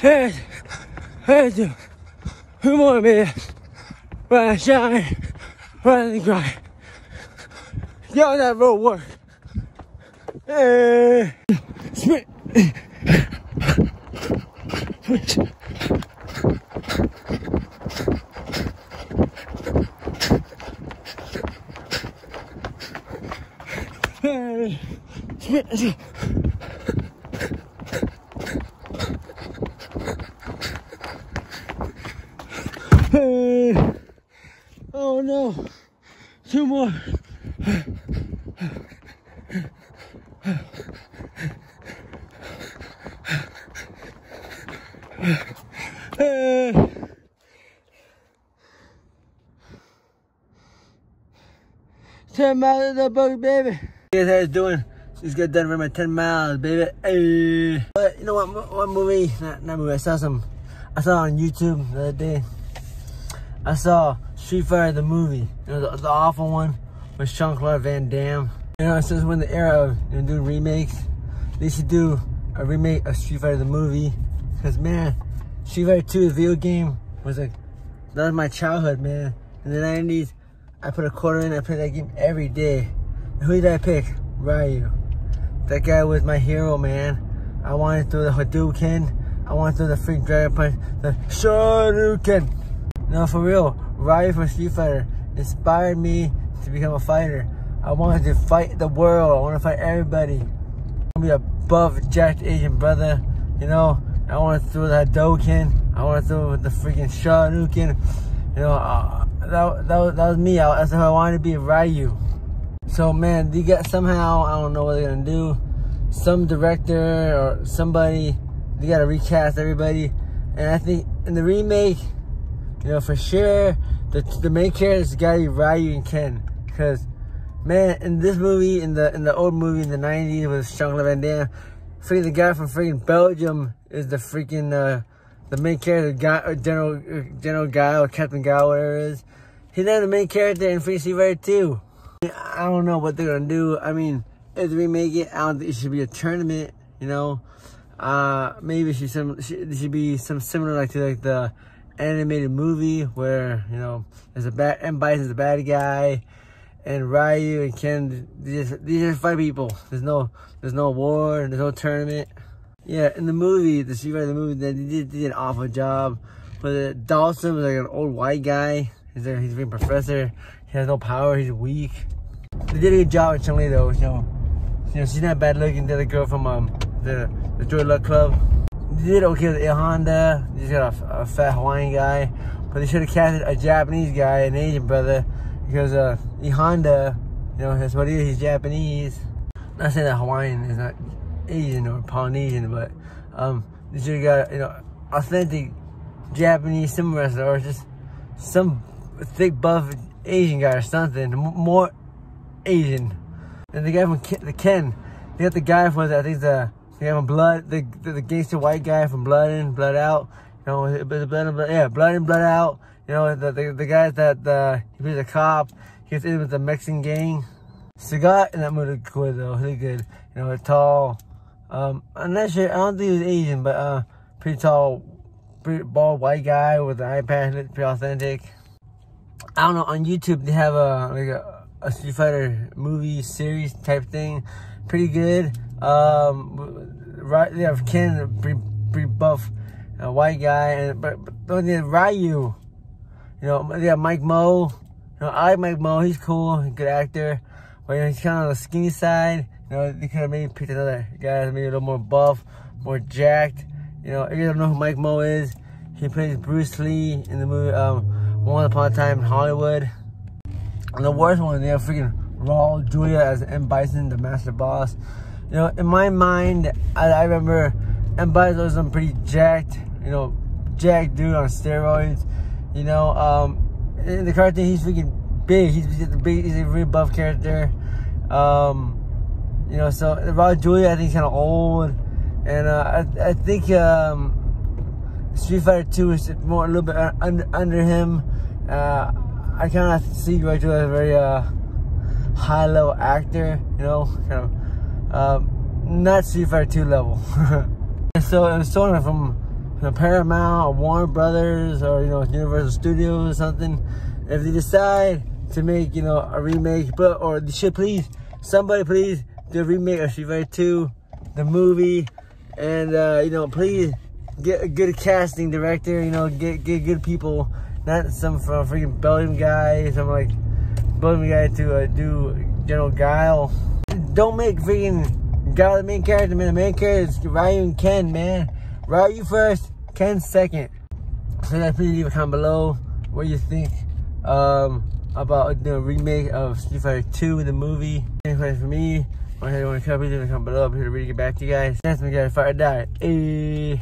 Hey, hey, dude. Who more me? Run and shine, run and grind. On that road work. Hey, sprint. Hey, sprint. Hey. Oh no. Two more. Hey. Ten miles in the book, baby. Hey, how you doing? Just got done with my 10 miles, baby. Hey. But you know what? What movie? Not, not movie. I saw some. I saw on YouTube the other day. I saw Street Fighter the movie. You know, the, the awful one with Jean-Claude Van Damme. You know, since when the era of you know, doing remakes, they should do a remake of Street Fighter the movie. Cause man, Street Fighter 2, the video game, was like, that was my childhood, man. In the 90s, I put a quarter in, I played that game every day. And who did I pick? Ryu. That guy was my hero, man. I wanted to throw the Hadouken. I wanted to throw the freak Dragon Punch. The Shoryuken. No, for real. Ryu from Street Fighter inspired me to become a fighter. I wanted to fight the world. I want to fight everybody. I want to be a buff, jacked Asian brother. You know, I want to throw that Hadouken. I want to throw the freaking Shoryuken. You know, uh, that, that, was, that was me. I, that's how I wanted to be Ryu. So man, they got somehow, I don't know what they're gonna do. Some director or somebody, they gotta recast everybody. And I think in the remake, you know, for sure, the, the main characters gotta be Ryu and Ken. Cause man, in this movie, in the in the old movie in the 90s with Jean-Claude Van Damme, freaking the guy from freaking Belgium is the freaking, uh, the main character, guy, or General, uh, General Guy or Captain Guy, whatever it is. He's not the main character in Free Fighter 2. I don't know what they're gonna do. I mean, if they remake it, I don't think it should be a tournament. You know, uh, maybe it should some it should be some similar like to like the animated movie where you know there's a bad M Bison's a bad guy, and Ryu and Ken these just these just fight people. There's no there's no war. There's no tournament. Yeah, in the movie, the Street Fighter the movie, they did, they did an awful job. But Dhalsim was like an old white guy. He's there. He's a professor. He has no power. He's weak. They did a good job with Chun Li though. You know, you know she's not bad looking. The other girl from um the the Joy Luck Club. They did okay with Honda. They just got a, a, fat Hawaiian guy, but they should have casted a Japanese guy, an Asian brother, because uh E Honda, you know, that's what he is. He's Japanese. Not saying that Hawaiian is not Asian or Polynesian, but um, they should have got you know authentic Japanese sumo wrestler or just some thick buff Asian guy or something, more Asian. And the guy from Ken, the Ken, they got the guy from I think the have a blood, the, the, the gangster white guy from Blood In, Blood Out. You know, blood, blood, yeah, Blood In, Blood Out. You know, the the, the guy that uh, he a cop. He gets in with the Mexican gang. Sagat in that movie cool though, really good. You know, tall. Um, I'm not sure. I don't think he was Asian, but uh, pretty tall, pretty bald white guy with an eye patch, pretty authentic. I don't know. On YouTube, they have a like a, a Street Fighter movie series type thing, pretty good. Um, right, they have Ken, pretty, buff, uh, white guy, and but, but they have Ryu. You know, they have Mike Moh. You know, I like Mike Moh. He's cool, good actor, but you know, he's kind of on the skinny side. You know, they could have maybe picked another guy maybe a little more buff, more jacked. You know, if you don't know who Mike Moh is, he plays Bruce Lee in the movie. Um, once Upon a Time in Hollywood. And the worst one, they have freaking Raul Julia as M. Bison, the master boss. You know, in my mind, I, I remember. Bison was some pretty jacked, you know, jacked dude on steroids. You know, um, in the cartoon, he's freaking big. He's, he's, big, he's a really buff character. Um, you know, so Raul Julia, I think, he's kind of old. And uh, I, I think um, Street Fighter 2 is more a little bit under, under him. Uh, I kind of see Raul Julia as a very uh, high level actor, you know, kind of um, not Street Fighter 2 level. so it was stolen from Paramount or Warner Brothers or you know Universal Studios or something, if they decide to make you know a remake, but or they should please somebody please do a remake of Street Fighter 2, the movie, and uh, you know please get a good casting director. You know get get good people, not some freaking Belgium guy, some like Belgium guy to uh, do General Guile. Don't make freaking Guile the main character, man. The main character is Ryu and Ken, man. Ryu first, Ken second. So guys, please leave a comment below what you think um, about the remake of Street Fighter 2, the movie. Any questions for me? You want to comment, leave a comment below. I'm here to really get back to you guys. Thanks, my guys. Fire die. Hey.